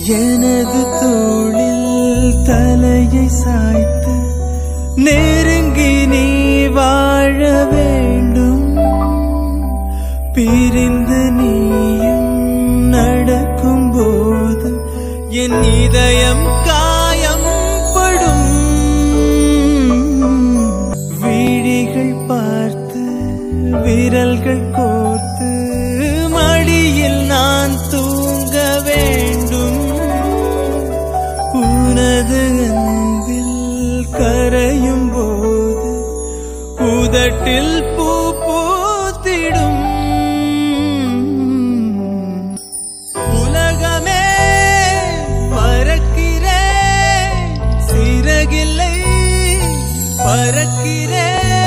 எனது தோளில் தலையை சாய்த்து நெருங்கி நீ வாழ வேண்டும். பிரிந்து நீயும் நடக்கும் போது என் இதயம் காயம்படும் விழிகள் பார்த்து விரல்கள் கோ மனது அன்பில் கரையும் போது உதட்டில் பூ பூத்திடும். உலகமே சிறகில்லை பறக்கிறேன்